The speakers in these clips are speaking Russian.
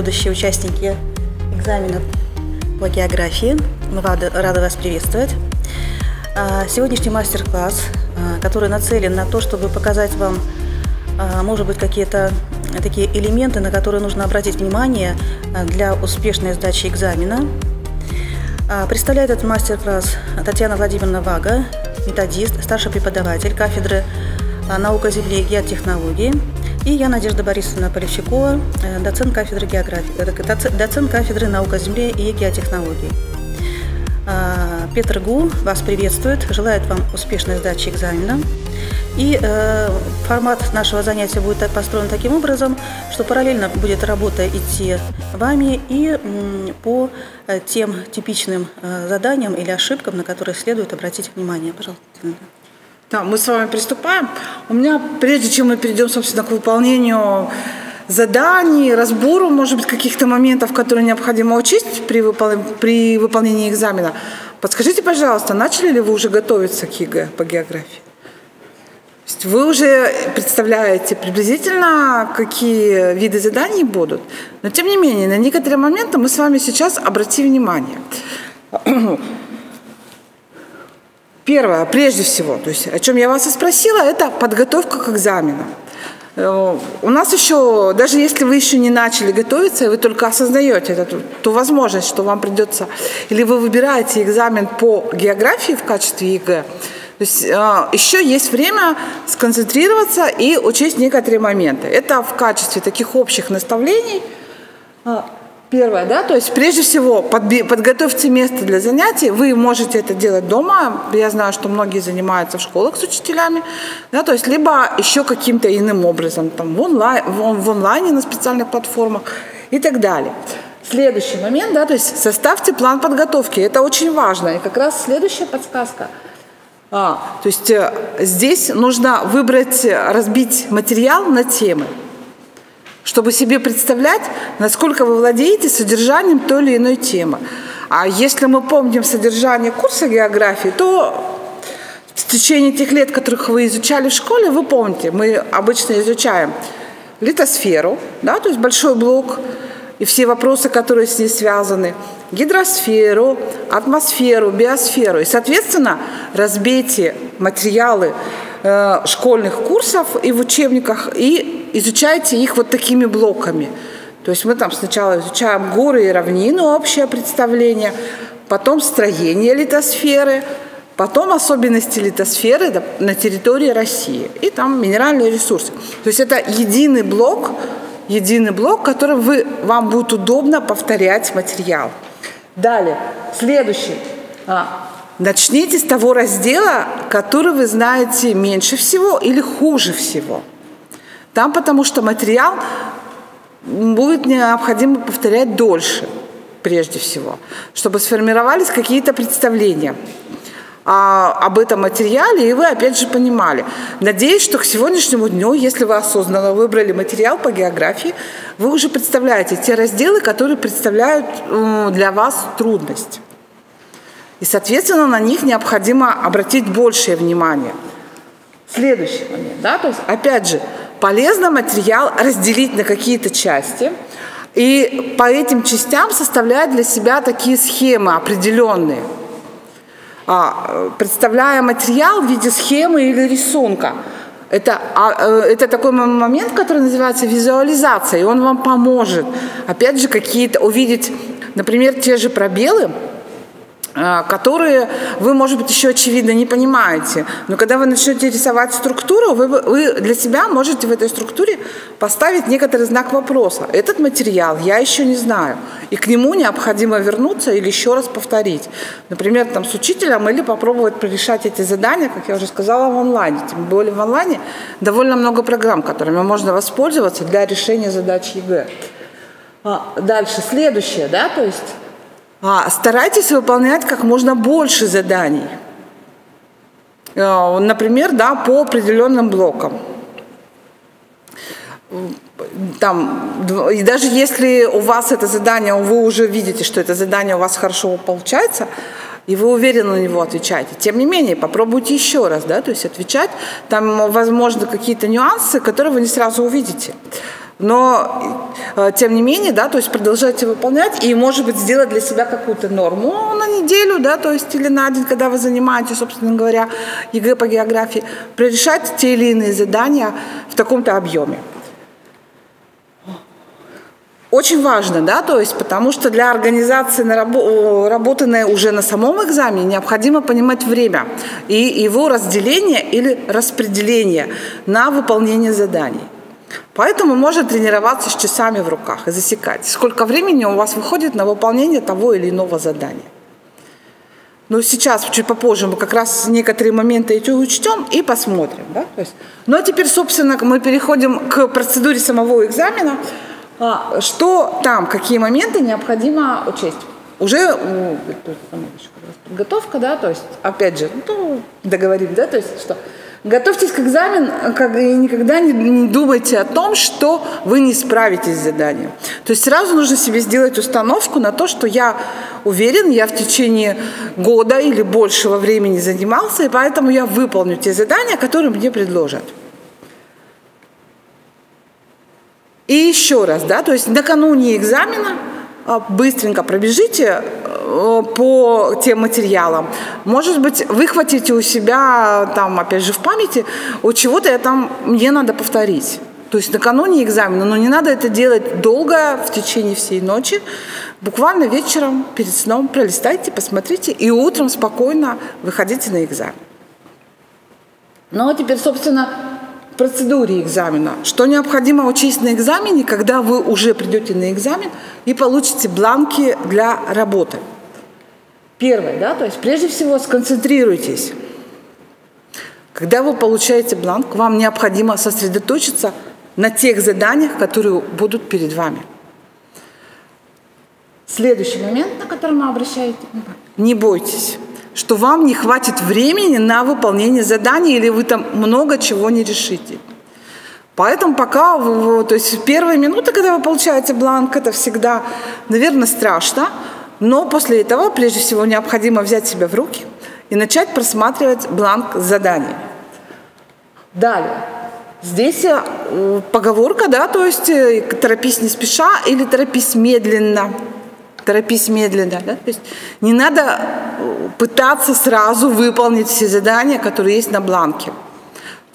будущие участники экзамена по географии. Мы рады, рады вас приветствовать. А, сегодняшний мастер-класс, а, который нацелен на то, чтобы показать вам, а, может быть, какие-то такие элементы, на которые нужно обратить внимание для успешной сдачи экзамена. Представляет этот мастер-класс Татьяна Владимировна Вага, методист, старший преподаватель кафедры наука Земли и геотехнологии. И я, Надежда Борисовна Полевщикова, э, доцент кафедры географии, э, доцент кафедры наука Земли и геотехнологий. А, Петр Гу вас приветствует, желает вам успешной сдачи экзамена. И э, формат нашего занятия будет построен таким образом, что параллельно будет работа идти вами и м, по э, тем типичным э, заданиям или ошибкам, на которые следует обратить внимание. Пожалуйста. Да, мы с вами приступаем. У меня, прежде чем мы перейдем, собственно, к выполнению заданий, разбору, может быть, каких-то моментов, которые необходимо учесть при, выпол... при выполнении экзамена, подскажите, пожалуйста, начали ли вы уже готовиться к ЕГЭ по географии? Вы уже представляете приблизительно, какие виды заданий будут. Но, тем не менее, на некоторые моменты мы с вами сейчас обратим внимание. Первое, прежде всего, то есть, о чем я вас и спросила, это подготовка к экзамену. Э, у нас еще, даже если вы еще не начали готовиться, и вы только осознаете эту, ту возможность, что вам придется, или вы выбираете экзамен по географии в качестве ЕГЭ, то есть э, еще есть время сконцентрироваться и учесть некоторые моменты. Это в качестве таких общих наставлений э, Первое, да, то есть прежде всего подготовьте место для занятий. Вы можете это делать дома. Я знаю, что многие занимаются в школах с учителями, да, то есть либо еще каким-то иным образом, там в, онлайн, в, онлайне на специальных платформах и так далее. Следующий момент, да, то есть составьте план подготовки. Это очень важно. И как раз следующая подсказка. А, то есть э, здесь нужно выбрать, разбить материал на темы чтобы себе представлять, насколько вы владеете содержанием той или иной темы. А если мы помним содержание курса географии, то в течение тех лет, которых вы изучали в школе, вы помните, мы обычно изучаем литосферу, да, то есть большой блок, и все вопросы, которые с ней связаны, гидросферу, атмосферу, биосферу. И, соответственно, разбейте материалы э, школьных курсов и в учебниках, и изучайте их вот такими блоками. То есть мы там сначала изучаем горы и равнины, общее представление, потом строение литосферы, потом особенности литосферы на территории России и там минеральные ресурсы. То есть это единый блок, единый блок, который вы, вам будет удобно повторять материал. Далее, следующий. А, начните с того раздела, который вы знаете меньше всего или хуже всего. Там потому что материал будет необходимо повторять дольше, прежде всего, чтобы сформировались какие-то представления а, об этом материале, и вы опять же понимали. Надеюсь, что к сегодняшнему дню, если вы осознанно выбрали материал по географии, вы уже представляете те разделы, которые представляют для вас трудность. И, соответственно, на них необходимо обратить большее внимание. Следующий момент, да, то есть, опять же, полезно материал разделить на какие-то части и по этим частям составлять для себя такие схемы определенные, а, представляя материал в виде схемы или рисунка. Это, а, э, это такой момент, который называется визуализация, и он вам поможет, опять же, какие-то увидеть, например, те же пробелы, которые вы, может быть, еще очевидно не понимаете. Но когда вы начнете рисовать структуру, вы, вы для себя можете в этой структуре поставить некоторый знак вопроса. Этот материал я еще не знаю, и к нему необходимо вернуться или еще раз повторить. Например, там, с учителем или попробовать решать эти задания, как я уже сказала, в онлайне. Тем более в онлайне довольно много программ, которыми можно воспользоваться для решения задач ЕГЭ. А, дальше, следующее, да, то есть а, старайтесь выполнять как можно больше заданий. А, например, да, по определенным блокам. Там, и даже если у вас это задание, вы уже видите, что это задание у вас хорошо получается, и вы уверенно на него отвечаете. Тем не менее, попробуйте еще раз, да, то есть отвечать. Там, возможно, какие-то нюансы, которые вы не сразу увидите. Но, э, тем не менее, да, то есть продолжайте выполнять и, может быть, сделать для себя какую-то норму на неделю, да, то есть или на день, когда вы занимаетесь, собственно говоря, ЕГЭ по географии, решать те или иные задания в таком-то объеме. Очень важно, да, то есть, потому что для организации работы уже на самом экзамене необходимо понимать время и его разделение или распределение на выполнение заданий. Поэтому можно тренироваться с часами в руках и засекать, сколько времени у вас выходит на выполнение того или иного задания. Но сейчас, чуть попозже, мы как раз некоторые моменты эти учтем и посмотрим. Да? То есть, ну а теперь, собственно, мы переходим к процедуре самого экзамена. А, что там, какие моменты необходимо учесть? Уже подготовка, да, то есть, опять же, ну, договорим, да, то есть, что готовьтесь к экзамену, как и никогда не, не думайте о том, что вы не справитесь с заданием. То есть сразу нужно себе сделать установку на то, что я уверен, я в течение года или большего времени занимался, и поэтому я выполню те задания, которые мне предложат. И еще раз, да, то есть накануне экзамена быстренько пробежите э, по тем материалам. Может быть, выхватите у себя, там, опять же, в памяти, у чего-то я там, мне надо повторить. То есть накануне экзамена, но не надо это делать долго, в течение всей ночи. Буквально вечером перед сном пролистайте, посмотрите, и утром спокойно выходите на экзамен. Ну а теперь, собственно, процедуре экзамена, что необходимо учесть на экзамене, когда вы уже придете на экзамен и получите бланки для работы. Первое, да, то есть прежде всего сконцентрируйтесь. Когда вы получаете бланк, вам необходимо сосредоточиться на тех заданиях, которые будут перед вами. Следующий момент, на который мы обращаете не бойтесь что вам не хватит времени на выполнение заданий или вы там много чего не решите. Поэтому пока, то есть первые минуты, когда вы получаете бланк, это всегда, наверное, страшно, но после этого, прежде всего, необходимо взять себя в руки и начать просматривать бланк заданий. Далее. Здесь э, поговорка, да, то есть э, торопись не спеша или торопись медленно торопись медленно. Да? То есть не надо э, пытаться сразу выполнить все задания, которые есть на бланке.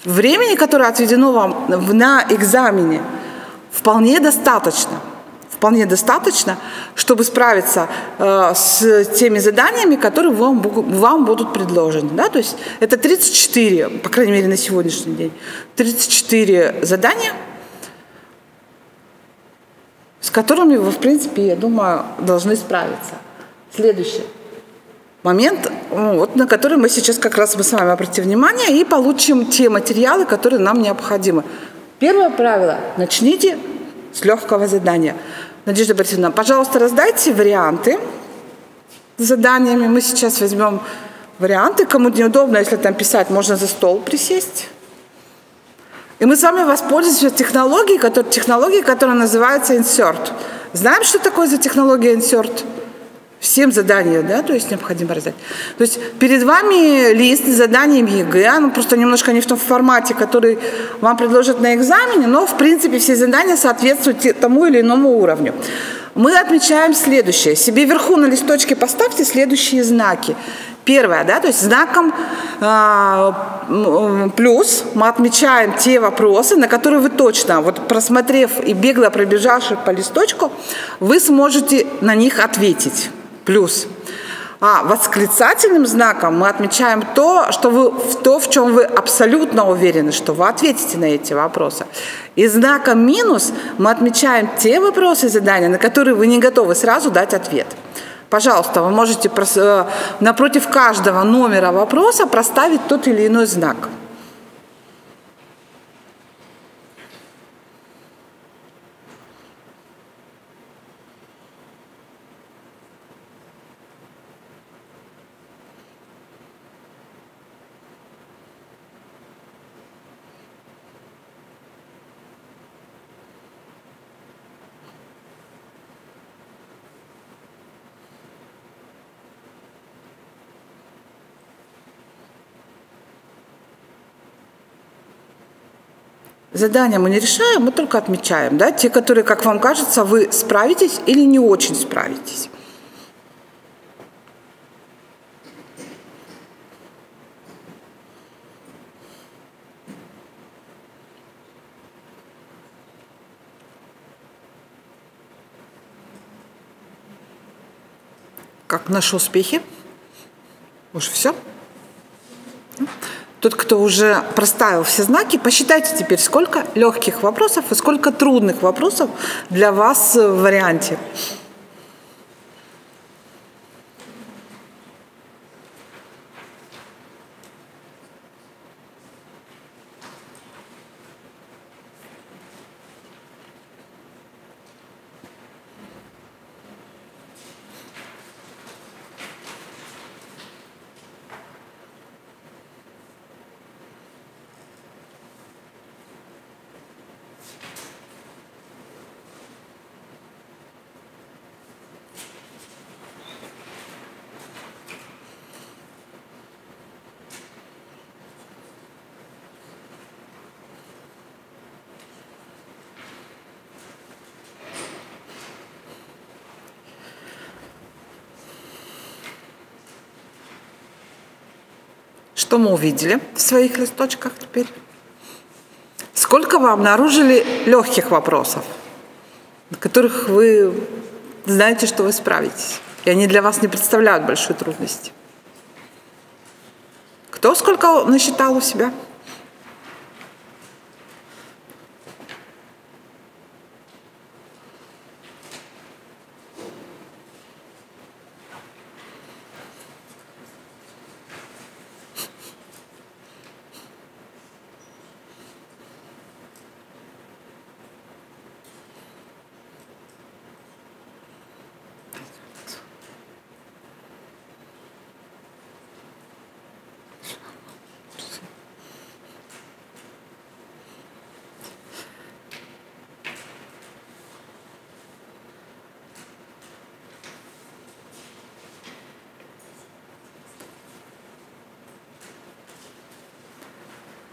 Времени, которое отведено вам на экзамене, вполне достаточно. Вполне достаточно, чтобы справиться э, с теми заданиями, которые вам, вам будут предложены. Да? То есть это 34, по крайней мере, на сегодняшний день, 34 задания – с которыми вы, в принципе, я думаю, должны справиться. Следующий момент, ну, вот, на который мы сейчас как раз мы с вами обратим внимание и получим те материалы, которые нам необходимы. Первое правило – начните с легкого задания. Надежда Борисовна, пожалуйста, раздайте варианты с заданиями. Мы сейчас возьмем варианты. Кому неудобно, если там писать, можно за стол присесть. И мы с вами воспользуемся технологией, которая, технологией, которая называется insert. Знаем, что такое за технология insert? Всем задания, да, то есть необходимо раздать. То есть перед вами лист с заданием ЕГЭ, ну просто немножко не в том формате, который вам предложат на экзамене, но в принципе все задания соответствуют тому или иному уровню. Мы отмечаем следующее. Себе вверху на листочке поставьте следующие знаки. Первое, да, то есть знаком э, плюс мы отмечаем те вопросы, на которые вы точно, вот просмотрев и бегло пробежавши по листочку, вы сможете на них ответить. Плюс. А восклицательным знаком мы отмечаем то, что вы, в то, в чем вы абсолютно уверены, что вы ответите на эти вопросы. И знаком минус мы отмечаем те вопросы задания, на которые вы не готовы сразу дать ответ. Пожалуйста, вы можете э, напротив каждого номера вопроса проставить тот или иной знак. Задания мы не решаем, мы только отмечаем, да, те, которые, как вам кажется, вы справитесь или не очень справитесь. Как наши успехи? Уже все? Тот, кто уже проставил все знаки, посчитайте теперь, сколько легких вопросов и сколько трудных вопросов для вас в варианте. Что мы увидели в своих листочках теперь? Сколько вы обнаружили легких вопросов, на которых вы знаете, что вы справитесь, и они для вас не представляют большой трудности? Кто сколько насчитал у себя?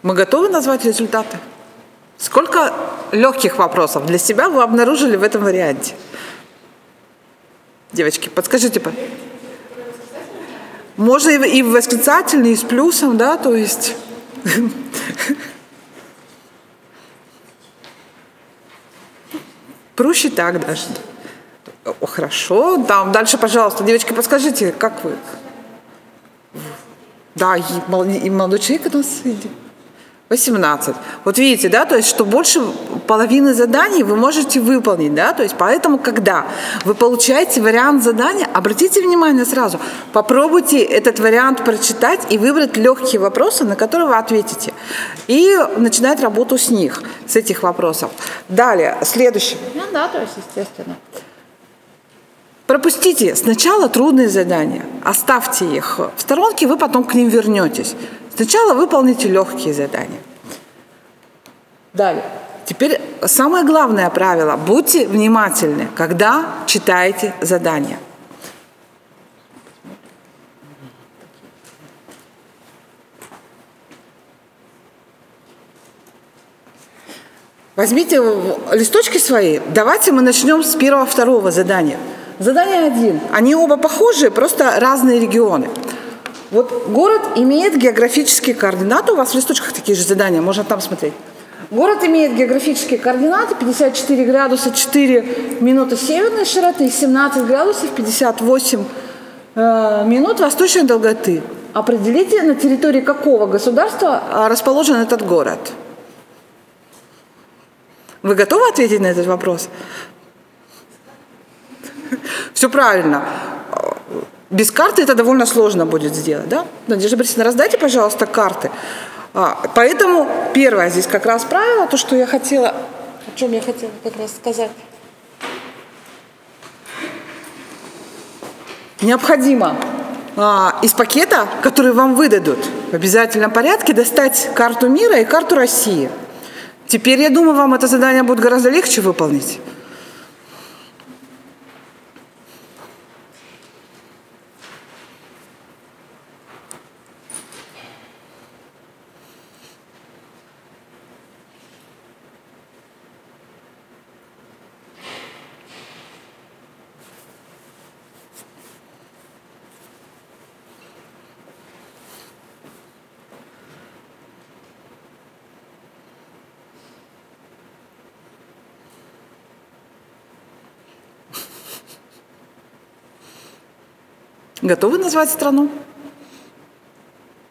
Мы готовы назвать результаты? Сколько легких вопросов для себя вы обнаружили в этом варианте? Девочки, подскажите, можно и восклицательный, и с плюсом, да, то есть... Проще так даже. О, хорошо, там дальше, пожалуйста, девочки, подскажите, как вы? Да, и молодой человек у нас сидит. 18. Вот видите, да, то есть, что больше половины заданий вы можете выполнить, да, то есть, поэтому, когда вы получаете вариант задания, обратите внимание сразу, попробуйте этот вариант прочитать и выбрать легкие вопросы, на которые вы ответите, и начинать работу с них, с этих вопросов. Далее, следующий. Ну да, то есть, естественно. Пропустите сначала трудные задания, оставьте их в сторонке, вы потом к ним вернетесь. Сначала выполните легкие задания. Далее. Теперь самое главное правило. Будьте внимательны, когда читаете задания. Возьмите листочки свои. Давайте мы начнем с первого-второго задания. Задание один. Они оба похожие, просто разные регионы. Вот город имеет географические координаты. У вас в листочках такие же задания, можно там смотреть. Город имеет географические координаты 54 градуса 4 минуты северной широты и 17 градусов 58 э, минут восточной долготы. Определите, на территории какого государства э, расположен этот город. Вы готовы ответить на этот вопрос? Все правильно без карты это довольно сложно будет сделать, да? Надежда Борисовна, раздайте, пожалуйста, карты. А, поэтому первое здесь как раз правило, то, что я хотела, о чем я хотела как раз сказать. Необходимо а, из пакета, который вам выдадут, в обязательном порядке достать карту мира и карту России. Теперь, я думаю, вам это задание будет гораздо легче выполнить. Готовы назвать страну?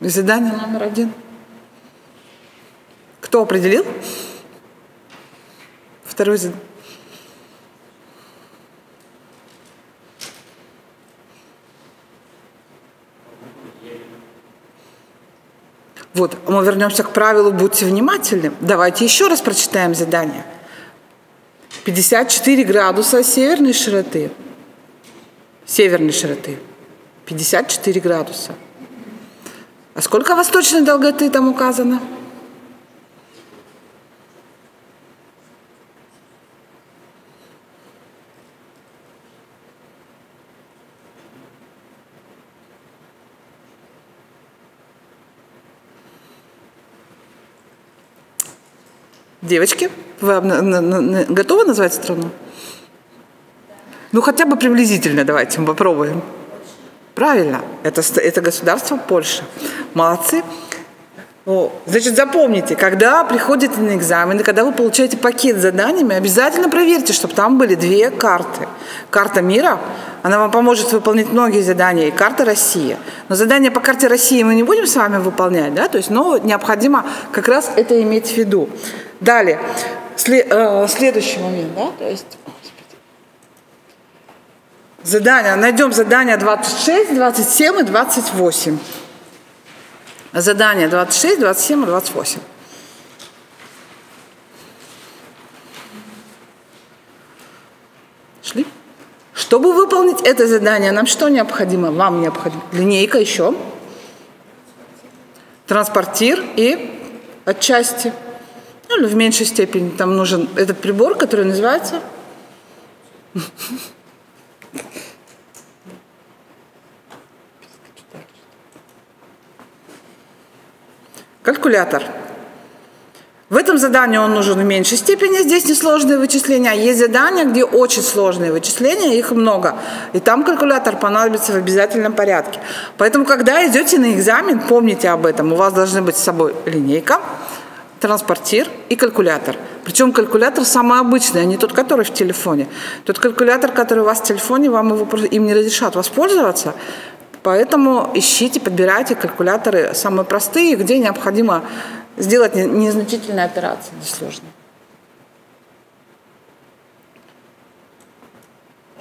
Задание номер один. Кто определил? Второй задание. Вот, мы вернемся к правилу «будьте внимательны». Давайте еще раз прочитаем задание. 54 градуса северной широты. Северной широты. 54 градуса. А сколько восточной долготы там указано? Девочки, вы готовы назвать страну? Ну, хотя бы приблизительно давайте попробуем. Правильно, это, это государство Польша. Молодцы. О, значит, запомните, когда приходите на экзамены, когда вы получаете пакет с заданиями, обязательно проверьте, чтобы там были две карты. Карта мира, она вам поможет выполнить многие задания, и карта России. Но задания по карте России мы не будем с вами выполнять, да, то есть, но необходимо как раз это иметь в виду. Далее, э, следующий момент, да, то есть задание, найдем задание 26, 27 и 28. Задание 26, 27 и 28. Шли? Чтобы выполнить это задание, нам что необходимо? Вам необходимо линейка еще, транспортир и отчасти ну, в меньшей степени там нужен этот прибор, который называется калькулятор. В этом задании он нужен в меньшей степени, здесь несложные вычисления. А есть задания, где очень сложные вычисления, их много. И там калькулятор понадобится в обязательном порядке. Поэтому, когда идете на экзамен, помните об этом. У вас должны быть с собой линейка, транспортир и калькулятор. Причем калькулятор самый обычный, а не тот, который в телефоне. Тот калькулятор, который у вас в телефоне, вам его, им не разрешат воспользоваться. Поэтому ищите, подбирайте калькуляторы самые простые, где необходимо сделать незначительные операции, несложные.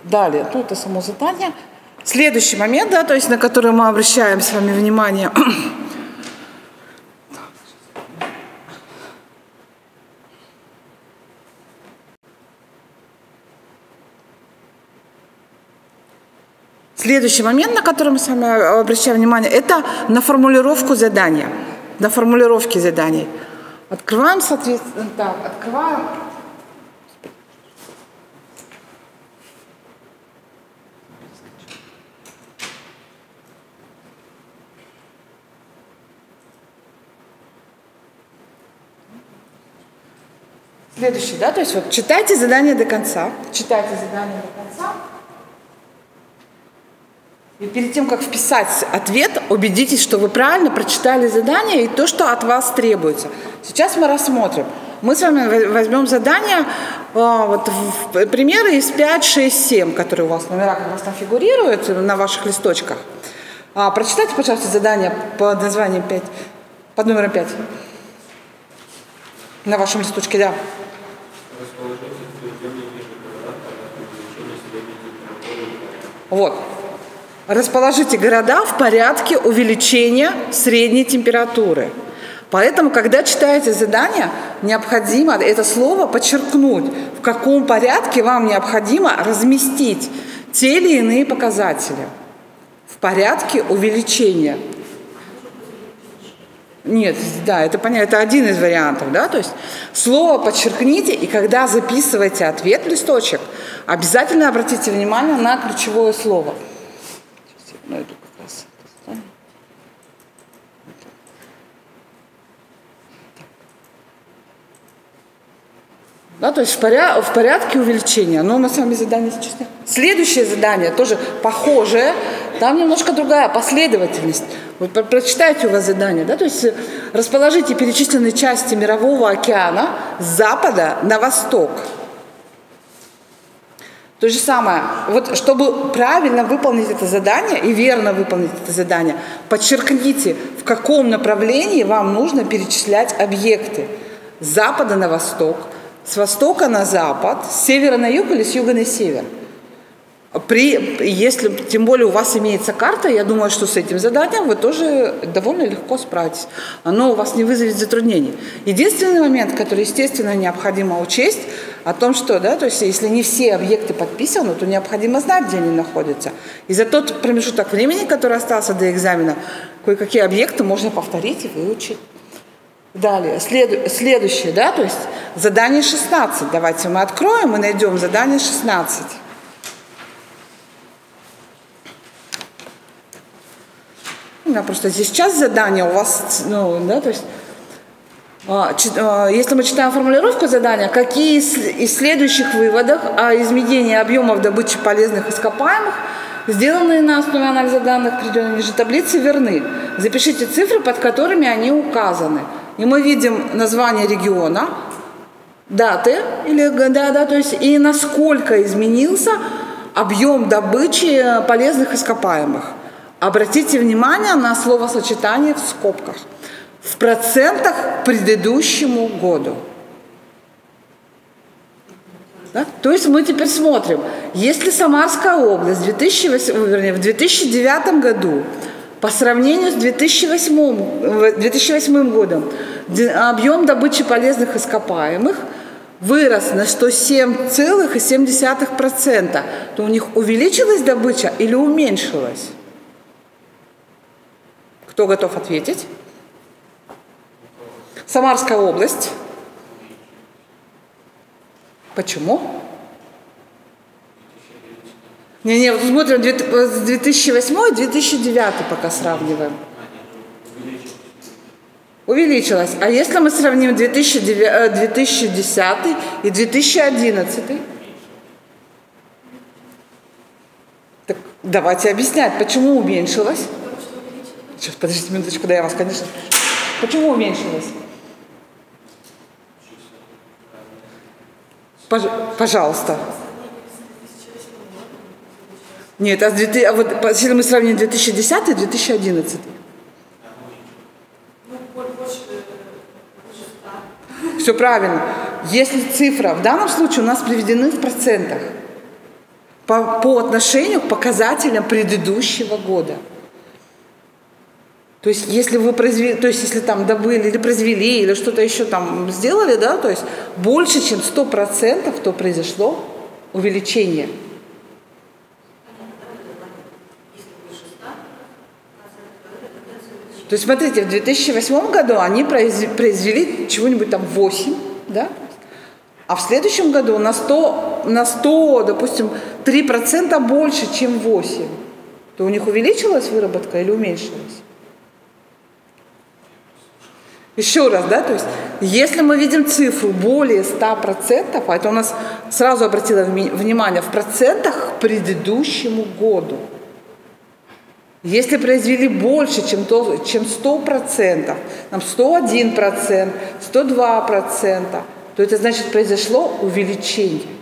Далее, ну это само задание. Следующий момент, да, то есть на который мы обращаем с вами внимание – Следующий момент, на который мы с вами обращаем внимание, это на формулировку задания, на формулировке заданий. Открываем, соответственно, так, открываем. Следующий, да, то есть вот читайте задание до конца, читайте задание до конца, и перед тем, как вписать ответ, убедитесь, что вы правильно прочитали задание и то, что от вас требуется. Сейчас мы рассмотрим. Мы с вами возьмем задание, а, вот примеры из 5, 6, 7, которые у вас номера как раз там фигурируют на ваших листочках. А, прочитайте, пожалуйста, задание по названию 5, под номером 5. На вашем листочке, да. Вот. Расположите города в порядке увеличения средней температуры. Поэтому, когда читаете задание, необходимо это слово подчеркнуть, в каком порядке вам необходимо разместить те или иные показатели. В порядке увеличения. Нет, да, это понятно, это один из вариантов, да, то есть слово подчеркните, и когда записываете ответ в листочек, обязательно обратите внимание на ключевое слово – найду как раз Да, то есть в, поряд, в порядке увеличения. Но мы с вами задание сейчас. Следующее задание тоже похожее. Там немножко другая последовательность. Вот прочитайте у вас задание. Да? То есть расположите перечисленные части Мирового океана с запада на восток. То же самое, вот чтобы правильно выполнить это задание и верно выполнить это задание, подчеркните, в каком направлении вам нужно перечислять объекты. С запада на восток, с востока на запад, с севера на юг или с юга на север – при, если, тем более у вас имеется карта, я думаю, что с этим заданием вы тоже довольно легко справитесь. Оно у вас не вызовет затруднений. Единственный момент, который, естественно, необходимо учесть, о том, что, да, то есть если не все объекты подписаны, то необходимо знать, где они находятся. И за тот промежуток времени, который остался до экзамена, кое-какие объекты можно повторить и выучить. Далее, след, следующее, да, то есть задание 16. Давайте мы откроем и найдем задание 16. Да, просто здесь сейчас задания у вас, ну, да, то есть если мы читаем формулировку задания, какие из следующих выводов о изменении объемов добычи полезных ископаемых, сделанные на основе анализа данных, приведенных ниже таблицы, верны? Запишите цифры, под которыми они указаны. И мы видим название региона, даты, или, да, да, то есть и насколько изменился объем добычи полезных ископаемых. Обратите внимание на словосочетание в скобках. В процентах к предыдущему году. Да? То есть мы теперь смотрим, если Самарская область в, 2008, вернее, в 2009 году по сравнению с 2008, 2008 годом объем добычи полезных ископаемых вырос на 107,7%, то у них увеличилась добыча или уменьшилась? Кто готов ответить? Самарская область. Почему? Не-не, вот смотрим 2008-2009 пока сравниваем. Увеличилась. А если мы сравним 2009, 2010 э, и 2011? Так давайте объяснять, почему уменьшилась. Сейчас, подождите минуточку, да я вас, конечно. Почему уменьшилось? Пожалуйста. Нет, а, а вот если мы сравним 2010 и 2011. Все правильно. Если цифра, в данном случае у нас приведены в процентах по, по отношению к показателям предыдущего года. То есть, если вы произвели, то есть, если там добыли или произвели, или что-то еще там сделали, да, то есть больше, чем 100%, то произошло увеличение. То есть, смотрите, в 2008 году они произвели чего-нибудь там 8, да, а в следующем году на 100, на 100 допустим, 3% больше, чем 8. То у них увеличилась выработка или уменьшилась? Еще раз, да, то есть если мы видим цифру более 100%, а это у нас сразу обратило внимание в процентах к предыдущему году. Если произвели больше, чем, то, чем 100%, там 101%, 102%, то это значит произошло увеличение.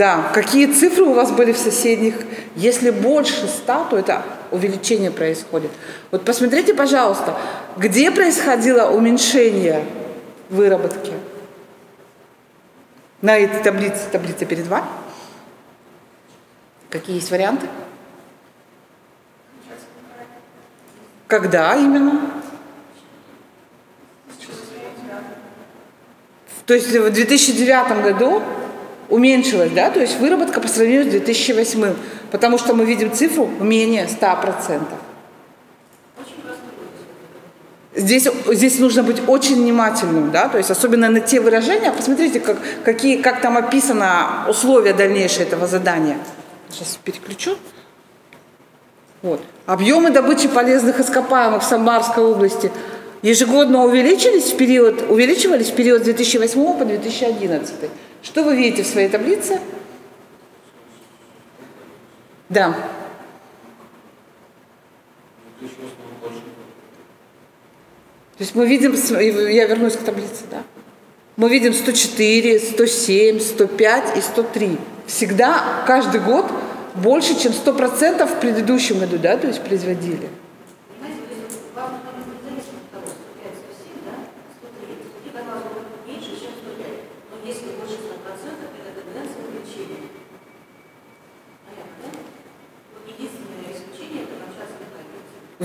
Да, какие цифры у вас были в соседних? Если больше 100, то это увеличение происходит. Вот посмотрите, пожалуйста, где происходило уменьшение выработки? На этой таблице, таблица перед вами. Какие есть варианты? Когда именно? То есть в 2009 году уменьшилась, да, то есть выработка по сравнению с 2008, потому что мы видим цифру менее 100%. Здесь, здесь нужно быть очень внимательным, да, то есть особенно на те выражения. Посмотрите, как, какие, как там описано условия дальнейшего этого задания. Сейчас переключу. Вот. Объемы добычи полезных ископаемых в Самарской области ежегодно увеличились в период, увеличивались в период с 2008 по 2011. Что вы видите в своей таблице? Да. То есть мы видим, я вернусь к таблице, да. мы видим 104, 107, 105 и 103. Всегда, каждый год больше, чем 100% в предыдущем году, да, то есть производили.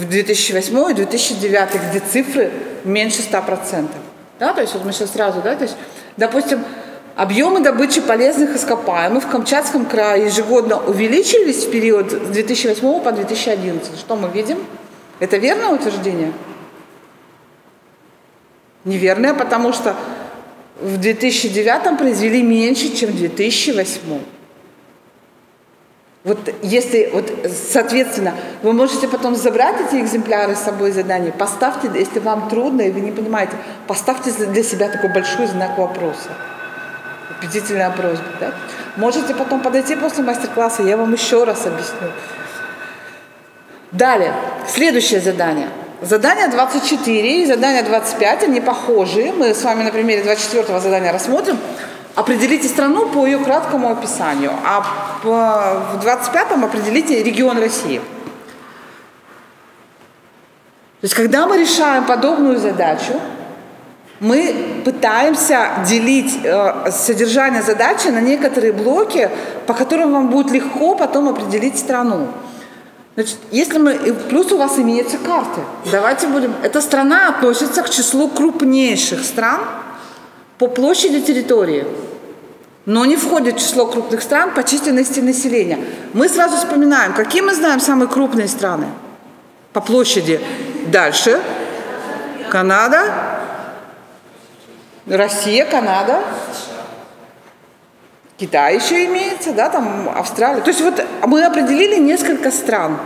В 2008 и 2009, где цифры меньше 100%. Да, то есть вот мы сейчас сразу, да, то есть, допустим, объемы добычи полезных ископаемых в Камчатском крае ежегодно увеличились в период с 2008 по 2011. Что мы видим? Это верное утверждение? Неверное, потому что в 2009 произвели меньше, чем в 2008. Вот если, вот, соответственно, вы можете потом забрать эти экземпляры с собой задания, поставьте, если вам трудно и вы не понимаете, поставьте для себя такой большой знак вопроса. Убедительная просьба. Да? Можете потом подойти после мастер-класса, я вам еще раз объясню. Далее, следующее задание. Задание 24 и задание 25, они похожи. Мы с вами на примере 24 задания рассмотрим. Определите страну по ее краткому описанию, а в 25-м определите регион России. То есть, когда мы решаем подобную задачу, мы пытаемся делить э, содержание задачи на некоторые блоки, по которым вам будет легко потом определить страну. Значит, если мы, плюс у вас имеются карты, давайте будем, эта страна относится к числу крупнейших стран по площади территории но не входит в число крупных стран по численности населения. Мы сразу вспоминаем, какие мы знаем самые крупные страны по площади. Дальше Канада, Россия, Канада, Китай еще имеется, да, там Австралия. То есть вот мы определили несколько стран.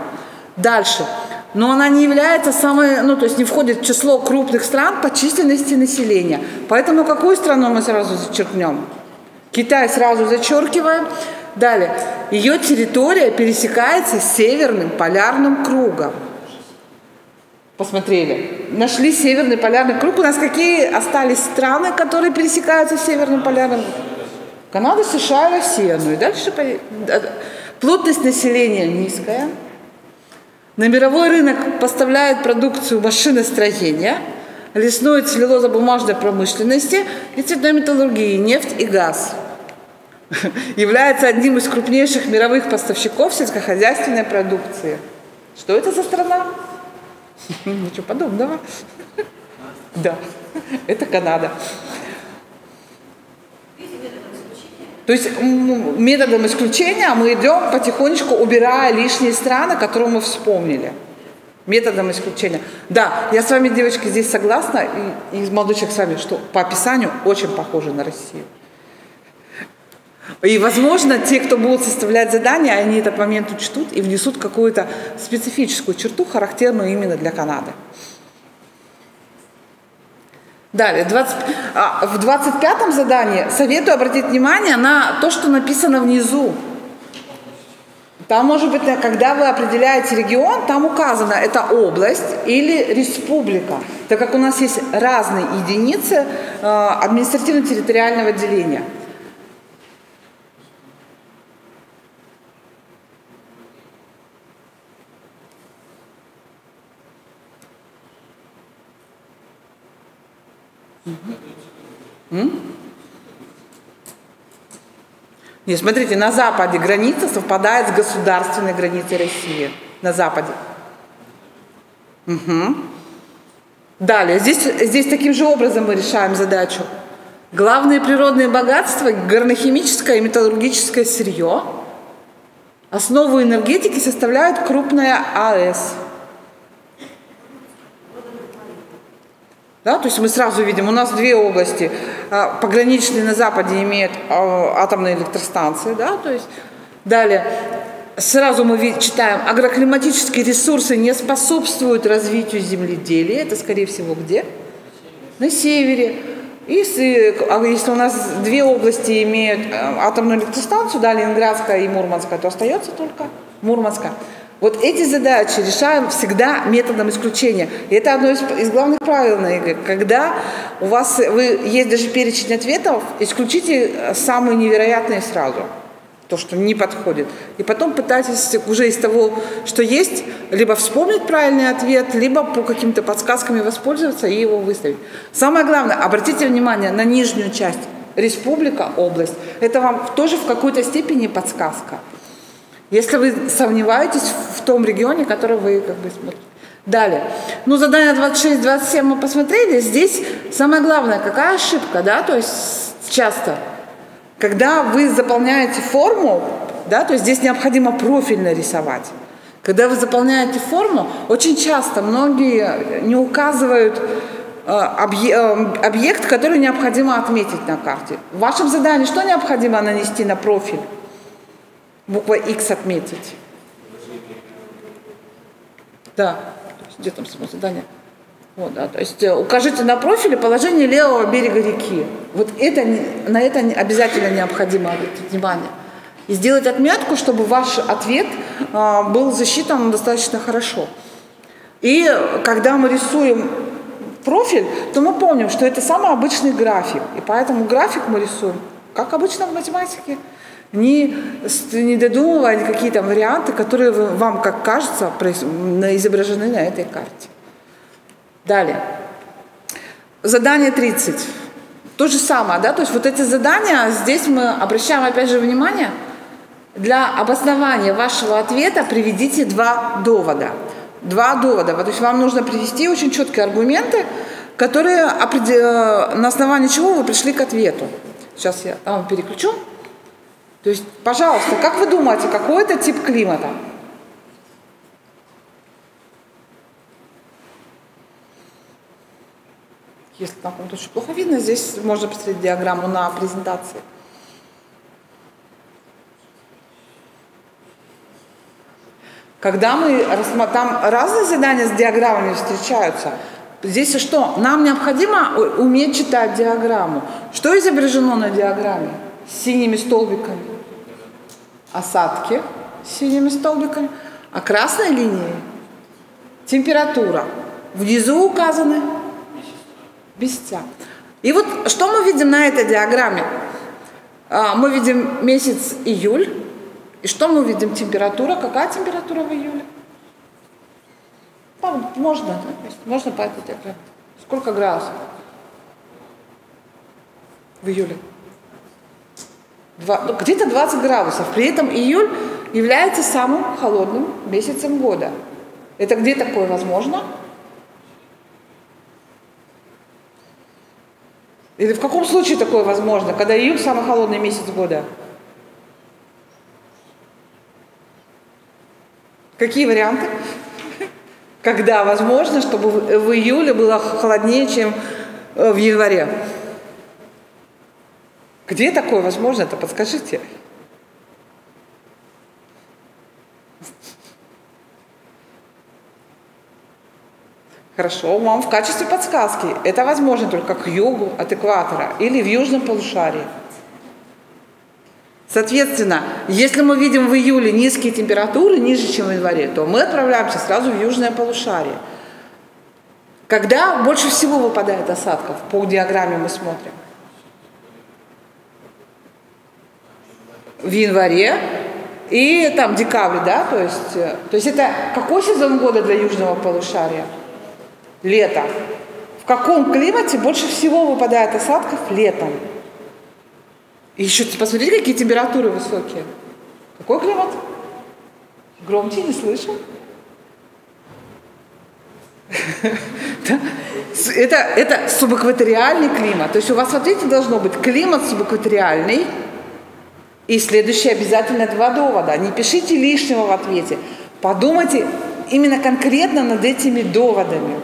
Дальше. Но она не является самой, ну то есть не входит в число крупных стран по численности населения. Поэтому какую страну мы сразу зачеркнем? Китай сразу зачеркиваем. Далее. Ее территория пересекается с северным полярным кругом. Посмотрели. Нашли северный полярный круг. У нас какие остались страны, которые пересекаются с северным полярным кругом? Канада, США, Россия. Ну и дальше плотность населения низкая. На мировой рынок поставляют продукцию машиностроения, лесной целлюлозо-бумажной промышленности и цветной металлургии, нефть и газ является одним из крупнейших мировых поставщиков сельскохозяйственной продукции. Что это за страна? Ничего подобного. Да, это Канада. То есть методом исключения мы идем потихонечку, убирая лишние страны, которые мы вспомнили. Методом исключения. Да, я с вами, девочки, здесь согласна, и, и молодой человек с вами, что по описанию очень похоже на Россию. И, возможно, те, кто будут составлять задания, они этот момент учтут и внесут какую-то специфическую черту, характерную именно для Канады. Далее, 20, а, в 25-м задании советую обратить внимание на то, что написано внизу. Там, может быть, когда вы определяете регион, там указано, это область или республика, так как у нас есть разные единицы э, административно-территориального деления – Не, смотрите, на западе граница совпадает с государственной границей России. На западе. Угу. Далее, здесь, здесь таким же образом мы решаем задачу. Главные природные богатства – горнохимическое и металлургическое сырье. Основу энергетики составляет крупная АЭС – Да, то есть мы сразу видим, у нас две области. А, пограничные на Западе имеют а, атомные электростанции. Да, то есть далее сразу мы читаем, агроклиматические ресурсы не способствуют развитию земледелия. Это, скорее всего, где? На севере. Если, а если у нас две области имеют атомную электростанцию, да, Ленинградская и Мурманская, то остается только Мурманская. Вот эти задачи решаем всегда методом исключения. И это одно из, из главных правил на ЕГЭ. Когда у вас вы, есть даже перечень ответов, исключите самые невероятные сразу то, что не подходит. И потом пытайтесь уже из того, что есть, либо вспомнить правильный ответ, либо по каким-то подсказками воспользоваться и его выставить. Самое главное, обратите внимание на нижнюю часть. Республика, область. Это вам тоже в какой-то степени подсказка. Если вы сомневаетесь в том регионе, который вы как бы смотрите. Далее. Ну, задание 26-27 мы посмотрели. Здесь самое главное, какая ошибка, да, то есть часто – когда вы заполняете форму, да, то есть здесь необходимо профильно рисовать. Когда вы заполняете форму, очень часто многие не указывают э, э, объект, который необходимо отметить на карте. В вашем задании что необходимо нанести на профиль? Буква X отметить. Да, где там само задание? Вот, да, то есть э, укажите на профиле положение левого берега реки. Вот это, на это обязательно необходимо обратить внимание. И сделать отметку, чтобы ваш ответ а, был засчитан достаточно хорошо. И когда мы рисуем профиль, то мы помним, что это самый обычный график. И поэтому график мы рисуем, как обычно в математике, не, не додумывая какие-то варианты, которые вам, как кажется, изображены на этой карте. Далее. Задание 30. То же самое, да, то есть вот эти задания, здесь мы обращаем опять же внимание, для обоснования вашего ответа приведите два довода. Два довода. То есть вам нужно привести очень четкие аргументы, которые, на основании чего вы пришли к ответу. Сейчас я вам переключу. То есть, пожалуйста, как вы думаете, какой это тип климата? Если там кому-то очень плохо видно, здесь можно посмотреть диаграмму на презентации. Когда мы там разные задания с диаграммами встречаются, здесь что? Нам необходимо уметь читать диаграмму. Что изображено на диаграмме? Синими столбиками. Осадки синими столбиками. А красной линией температура. Внизу указаны Месяца. И вот что мы видим на этой диаграмме? А, мы видим месяц июль. И что мы видим? Температура. Какая температура в июле? Там можно, можно по этой диаграмме. Сколько градусов в июле? Ну, где-то 20 градусов. При этом июль является самым холодным месяцем года. Это где такое возможно? Или в каком случае такое возможно, когда июль самый холодный месяц года? Какие варианты? Когда возможно, чтобы в июле было холоднее, чем э, в январе? Где такое возможно, это подскажите. Хорошо, вам в качестве подсказки. Это возможно только к югу от экватора или в южном полушарии. Соответственно, если мы видим в июле низкие температуры, ниже, чем в январе, то мы отправляемся сразу в южное полушарие. Когда больше всего выпадает осадков? По диаграмме мы смотрим. В январе и там декабрь, да, то есть, э, то есть это какой сезон года для южного полушария? лето. В каком климате больше всего выпадает осадков летом? И еще посмотрите, какие температуры высокие. Какой климат? Громче не слышу. Это, это субэкваториальный климат. То есть у вас, смотрите, должно быть климат субэкваториальный, и следующее обязательно два довода. Не пишите лишнего в ответе. Подумайте именно конкретно над этими доводами.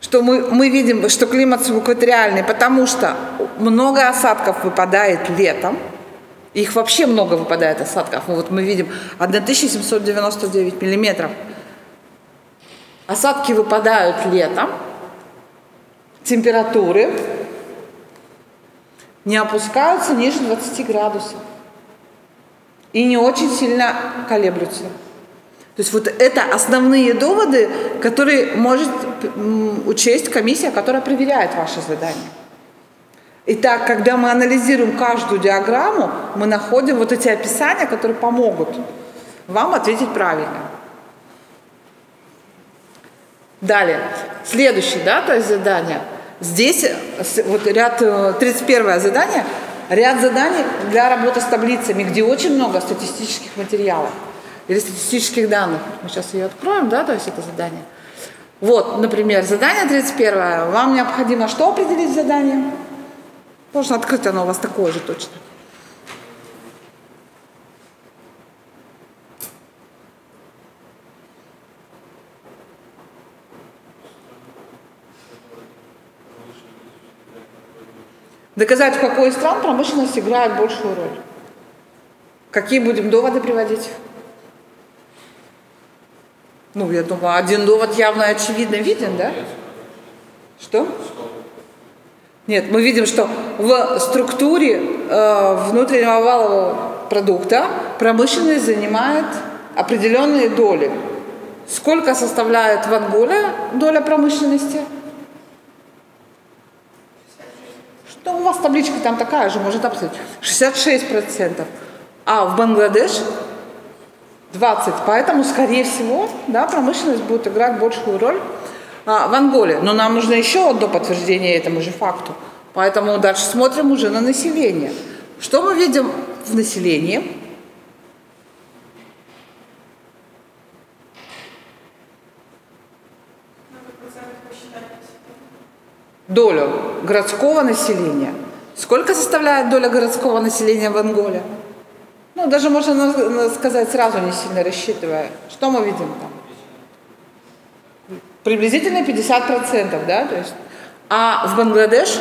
что мы, мы видим, что климат субэкваториальный, потому что много осадков выпадает летом, их вообще много выпадает осадков. Вот мы видим 1799 миллиметров. Осадки выпадают летом, температуры не опускаются ниже 20 градусов и не очень сильно колеблются. То есть вот это основные доводы, которые может учесть комиссия, которая проверяет ваше задание. Итак, когда мы анализируем каждую диаграмму, мы находим вот эти описания, которые помогут вам ответить правильно. Далее, следующее, да, то есть задание. Здесь вот ряд, 31 э, задание, ряд заданий для работы с таблицами, где очень много статистических материалов или статистических данных. Мы сейчас ее откроем, да, то есть это задание. Вот, например, задание 31. Вам необходимо что определить в задании? Можно открыть оно у вас такое же точно. Доказать, в какой из стран промышленность играет большую роль. Какие будем доводы приводить? Ну, я думаю, один довод явно очевидно виден, да? Что? Нет, мы видим, что в структуре э, внутреннего валового продукта промышленность занимает определенные доли. Сколько составляет в Анголе доля промышленности? Что у вас табличка там такая же, может абсолютно. 66%. А в Бангладеш 20. Поэтому, скорее всего, да, промышленность будет играть большую роль а, в Анголе. Но нам нужно еще одно подтверждение этому же факту. Поэтому дальше смотрим уже на население. Что мы видим в населении? Долю городского населения. Сколько составляет доля городского населения в Анголе? Ну, даже можно сказать сразу, не сильно рассчитывая. Что мы видим там? Приблизительно 50%, да? То есть, а в Бангладеш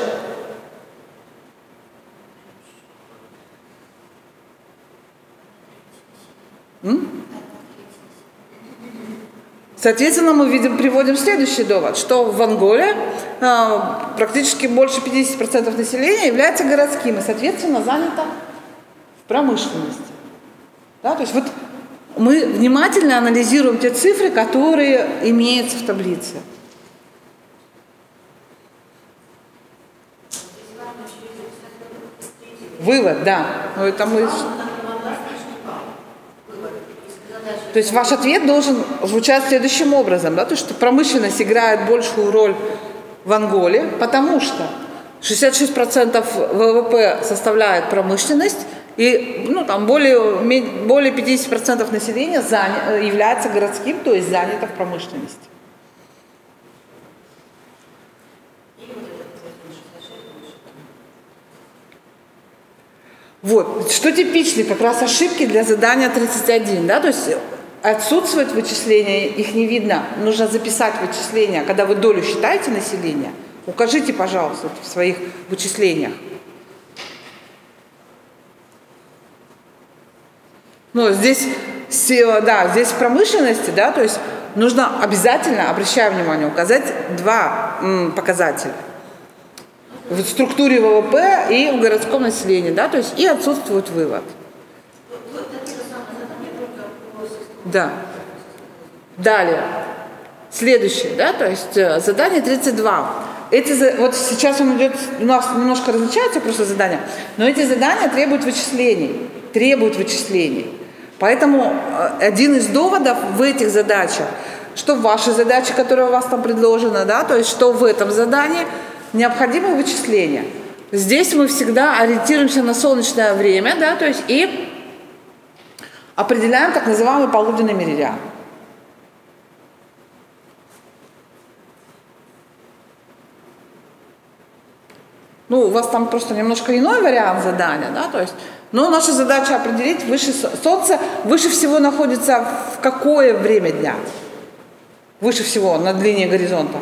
Соответственно, мы видим, приводим следующий довод, что в Анголе э, практически больше 50% населения является городским и, соответственно, занято в промышленности. Да, то есть вот мы внимательно анализируем те цифры, которые имеются в таблице. Вывод, да. Но это мы... То есть ваш ответ должен звучать следующим образом, да, то, что промышленность играет большую роль в Анголе, потому что 66% ВВП составляет промышленность, и ну, там более, более 50% населения заня, является городским, то есть занято в промышленности. Вот, что типичны как раз ошибки для задания 31, да, то есть отсутствует вычисление, их не видно, нужно записать вычисления, когда вы долю считаете населения, укажите, пожалуйста, в своих вычислениях. Ну, здесь, да, здесь в промышленности, да, то есть нужно обязательно, обращая внимание, указать два показателя. В структуре ВВП и в городском населении, да, то есть и отсутствует вывод. Да. Далее. Следующее, да, то есть э, задание 32. Эти, вот сейчас он идет, у нас немножко различаются просто задания, но эти задания требуют вычислений, требуют вычислений. Поэтому э, один из доводов в этих задачах, что ваши задачи, которые у вас там предложены, да, то есть что в этом задании, необходимо вычисление. Здесь мы всегда ориентируемся на солнечное время, да, то есть и определяем так называемый полуденный меридиан. Ну, у вас там просто немножко иной вариант задания, да, то есть но наша задача определить, выше Солнце выше всего находится в какое время дня? Выше всего, над линией горизонта.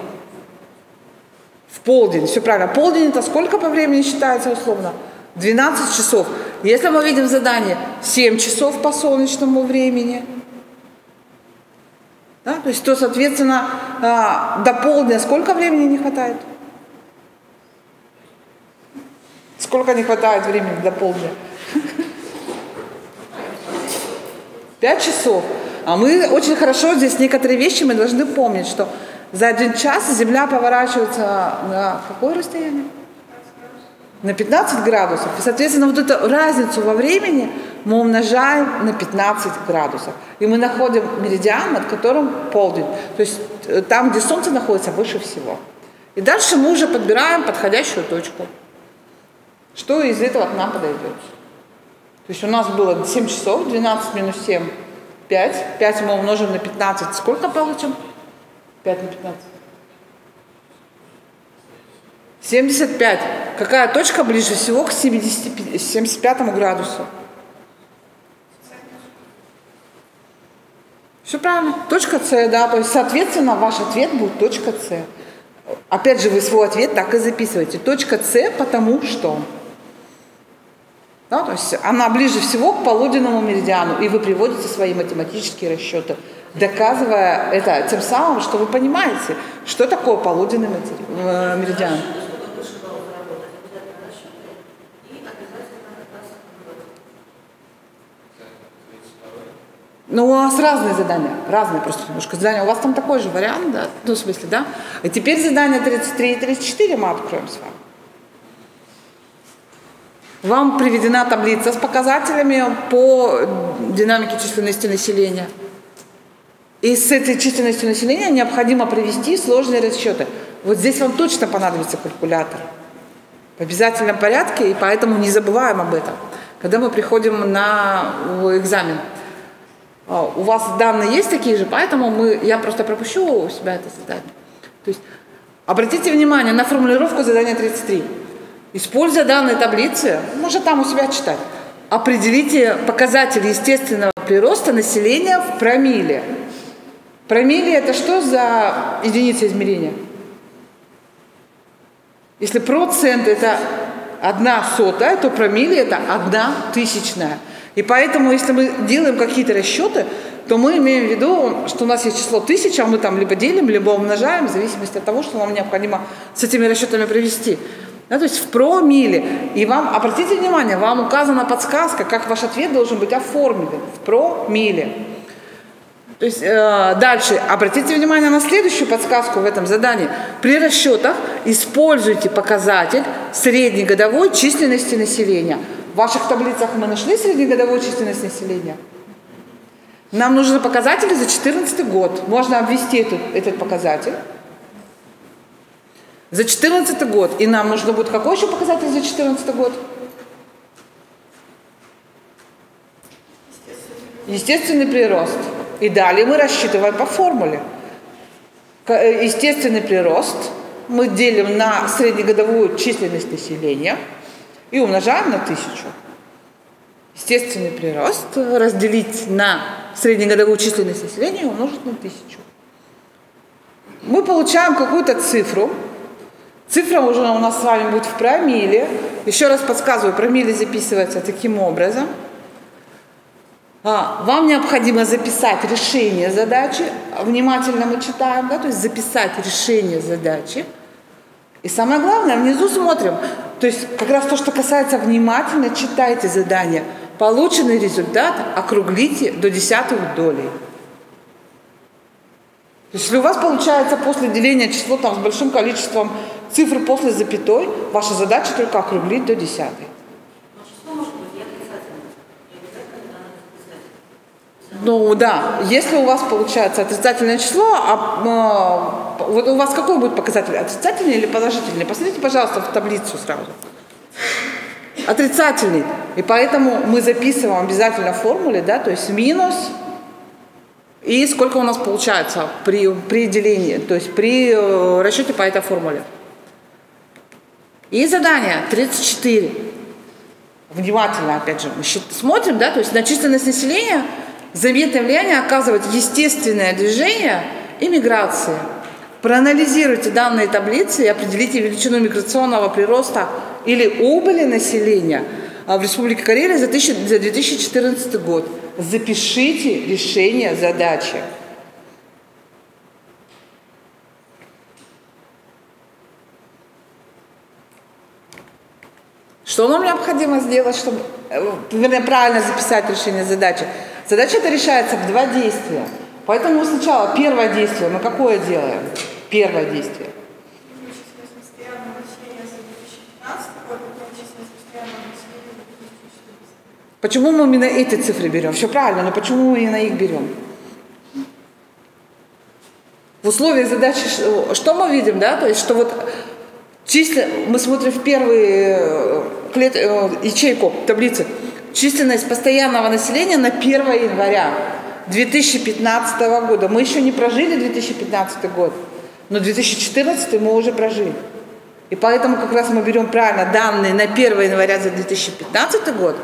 В полдень, все правильно. Полдень это сколько по времени считается условно? 12 часов. Если мы видим задание 7 часов по солнечному времени, да, то есть, то, соответственно, а, до полдня сколько времени не хватает? Сколько не хватает времени до полдня? Пять часов. А мы очень хорошо здесь некоторые вещи мы должны помнить, что за один час Земля поворачивается на какое расстояние? На 15 градусов. И, соответственно, вот эту разницу во времени мы умножаем на 15 градусов. И мы находим меридиан, над которым полдень. То есть э, там, где Солнце находится, выше всего. И дальше мы уже подбираем подходящую точку. Что из этого к нам подойдет? То есть у нас было 7 часов, 12 минус 7, 5. 5 мы умножим на 15. Сколько получим? 5 на 15. 75. Какая точка ближе всего к 70, 75 градусу? Все правильно. Точка С, да. То есть, соответственно, ваш ответ будет точка С. Опять же, вы свой ответ так и записываете. Точка С, потому что. Да, то есть она ближе всего к полуденному меридиану, и вы приводите свои математические расчеты, доказывая это тем самым, что вы понимаете, что такое полуденный э, меридиан. Ну, у вас разные задания, разные просто немножко задания. У вас там такой же вариант, да? Ну, в смысле, да? И теперь задание 33 и 34 мы откроем с вами. Вам приведена таблица с показателями по динамике численности населения. И с этой численностью населения необходимо провести сложные расчеты. Вот здесь вам точно понадобится калькулятор. В обязательном порядке, и поэтому не забываем об этом. Когда мы приходим на экзамен – а, у вас данные есть такие же, поэтому мы, я просто пропущу у себя это задание. То есть обратите внимание на формулировку задания 33. Используя данные таблицы, можно там у себя читать, определите показатели естественного прироста населения в промилле. Промилле это что за единица измерения? Если процент это одна сотая, то промилле это одна тысячная. И поэтому, если мы делаем какие-то расчеты, то мы имеем в виду, что у нас есть число тысяча, а мы там либо делим, либо умножаем, в зависимости от того, что нам необходимо с этими расчетами провести. Да, то есть в промиле. И вам, обратите внимание, вам указана подсказка, как ваш ответ должен быть оформлен в промиле. То есть э, дальше обратите внимание на следующую подсказку в этом задании. При расчетах используйте показатель среднегодовой численности населения. В ваших таблицах мы нашли среднегодовую численность населения? Нам нужны показатели за 2014 год. Можно обвести этот, этот показатель. За 2014 год. И нам нужно будет какой еще показатель за 2014 год? Естественный прирост. И далее мы рассчитываем по формуле. Э, естественный прирост мы делим на среднегодовую численность населения – и умножаем на тысячу. Естественный прирост разделить на среднегодовую численность населения и умножить на тысячу. Мы получаем какую-то цифру. Цифра уже у нас с вами будет в промиле. Еще раз подсказываю, промиле записывается таким образом. А, вам необходимо записать решение задачи. Внимательно мы читаем, да, то есть записать решение задачи. И самое главное, внизу смотрим, то есть как раз то, что касается внимательно, читайте задание. Полученный результат округлите до десятых долей. То есть, если у вас получается после деления число там, с большим количеством цифр после запятой, ваша задача только округлить до десятой. Ну да, если у вас получается отрицательное число, а, а, вот у вас какой будет показатель, отрицательный или положительный? Посмотрите, пожалуйста, в таблицу сразу. Отрицательный. И поэтому мы записываем обязательно в да, то есть минус и сколько у нас получается при, при делении, то есть при э, расчете по этой формуле. И задание 34. Внимательно, опять же, мы смотрим, да, то есть на численность населения – Заметное влияние оказывает естественное движение и миграция. Проанализируйте данные таблицы и определите величину миграционного прироста или убыли населения а, в Республике Карелия за 2014 год. Запишите решение задачи. Что нам необходимо сделать, чтобы э, вернее, правильно записать решение задачи? Задача это решается в два действия. Поэтому сначала первое действие мы какое делаем? Первое действие. Численность постоянного населения за 2015 год, потом численность постоянного населения за 2014. Почему мы именно эти цифры берем? Все правильно, но почему мы именно их берем? В условиях задачи, что мы видим, да, то есть, что вот числе, мы смотрим в первые э, э, ячейку таблицы, численность постоянного населения на 1 января 2015 года. Мы еще не прожили 2015 год, но 2014 мы уже прожили. И поэтому как раз мы берем правильно данные на 1 января за 2015 год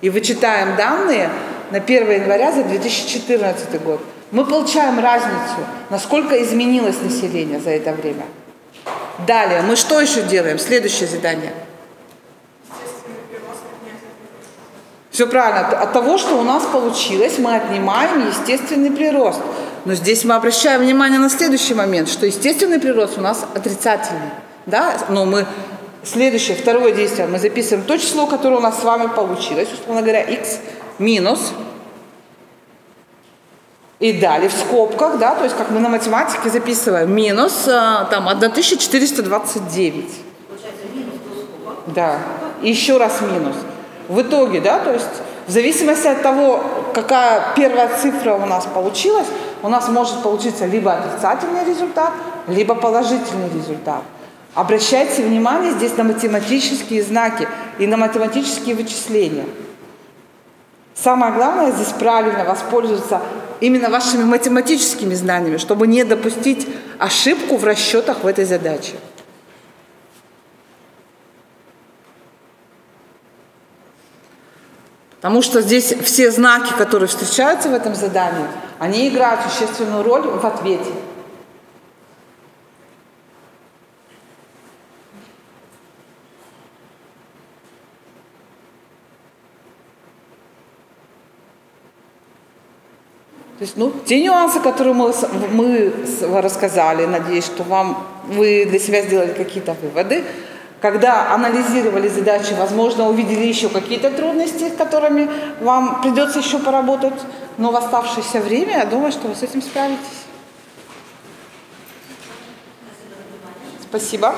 и вычитаем данные на 1 января за 2014 год. Мы получаем разницу, насколько изменилось население за это время. Далее, мы что еще делаем? Следующее задание. Естественный прирост отнять от Все правильно. От- того, что у нас получилось, мы отнимаем естественный прирост. Но здесь мы обращаем внимание на следующий момент, что естественный прирост у нас отрицательный. Да? Но мы следующее, второе действие, мы записываем то число, которое у нас с вами получилось, условно говоря, x минус. И далее в скобках, да, то есть как мы на математике записываем, минус а, там 1429. Да. И еще раз минус. В итоге, да, то есть в зависимости от того, какая первая цифра у нас получилась, у нас может получиться либо отрицательный результат, либо положительный результат. Обращайте внимание здесь на математические знаки и на математические вычисления. Самое главное здесь правильно воспользоваться именно вашими математическими знаниями, чтобы не допустить ошибку в расчетах в этой задаче. Потому что здесь все знаки, которые встречаются в этом задании, они играют существенную роль в ответе. То есть, ну, те нюансы, которые мы, мы рассказали, надеюсь, что вам вы для себя сделали какие-то выводы. Когда анализировали задачи, возможно, увидели еще какие-то трудности, с которыми вам придется еще поработать, но в оставшееся время, я думаю, что вы с этим справитесь. Спасибо.